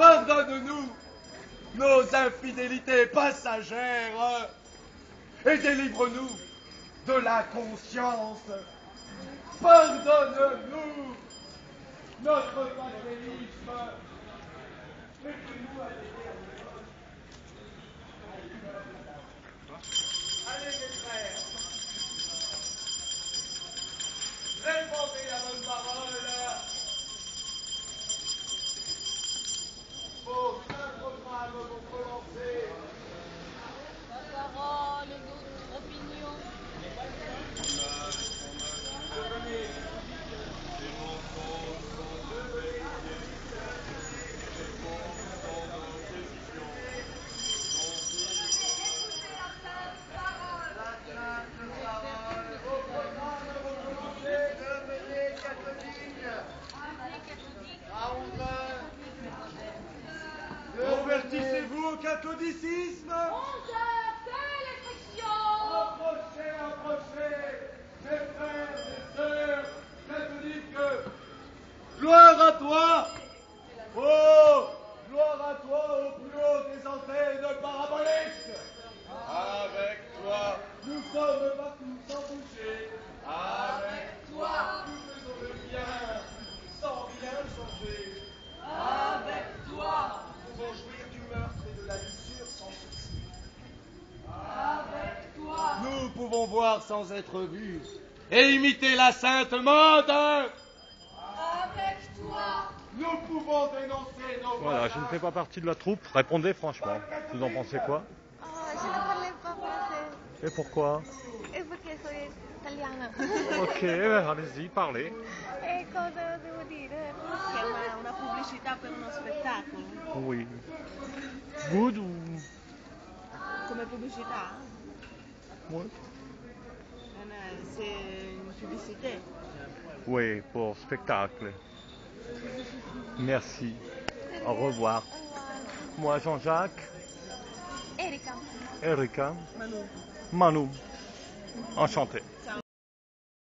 Pardonne-nous nos infidélités passagères et délivre-nous de la conscience. Pardonne-nous. Catholicisme pouvons voir sans être vus et imiter la sainte mode. Avec toi. Nous pouvons dénoncer nos Voilà, je ne fais pas partie de la troupe. Répondez franchement. Vous en pensez quoi? Oh, je ne parle pas français. Et pourquoi? Et perché sono italiana. Ok, eh, allez-y, parlez. e cosa devo dire? Che è una, una pubblicità per uno spettacolo. Oui. Good ou... Come pubblicità? Ouais. No, C'est une publicité. Oui, pour spectacle. Merci. Au revoir. Moi, Jean-Jacques. Erika. Erika. Manu. Manu. Enchanté.